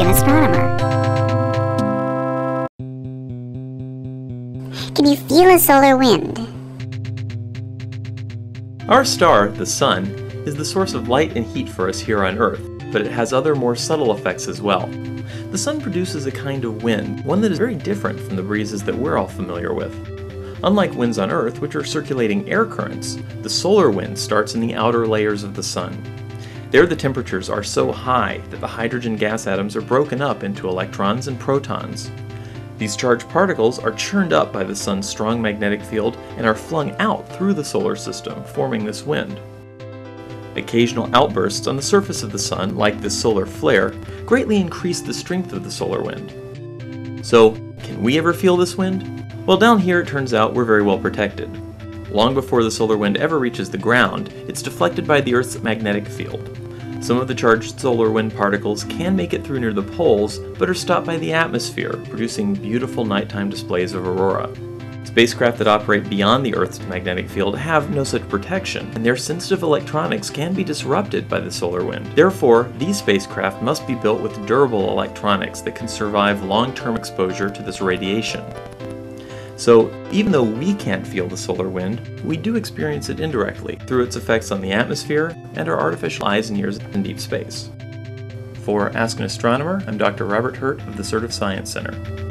an astronomer. Can you feel a solar wind? Our star, the Sun, is the source of light and heat for us here on Earth, but it has other more subtle effects as well. The Sun produces a kind of wind, one that is very different from the breezes that we're all familiar with. Unlike winds on Earth, which are circulating air currents, the solar wind starts in the outer layers of the Sun, there the temperatures are so high that the hydrogen gas atoms are broken up into electrons and protons. These charged particles are churned up by the sun's strong magnetic field and are flung out through the solar system, forming this wind. Occasional outbursts on the surface of the sun, like this solar flare, greatly increase the strength of the solar wind. So, can we ever feel this wind? Well, down here it turns out we're very well protected. Long before the solar wind ever reaches the ground, it's deflected by the Earth's magnetic field. Some of the charged solar wind particles can make it through near the poles, but are stopped by the atmosphere, producing beautiful nighttime displays of aurora. Spacecraft that operate beyond the Earth's magnetic field have no such protection, and their sensitive electronics can be disrupted by the solar wind. Therefore, these spacecraft must be built with durable electronics that can survive long-term exposure to this radiation. So, even though we can't feel the solar wind, we do experience it indirectly through its effects on the atmosphere and our artificial eyes and ears in deep space. For Ask an Astronomer, I'm Dr. Robert Hurt of the Spitzer Science Center.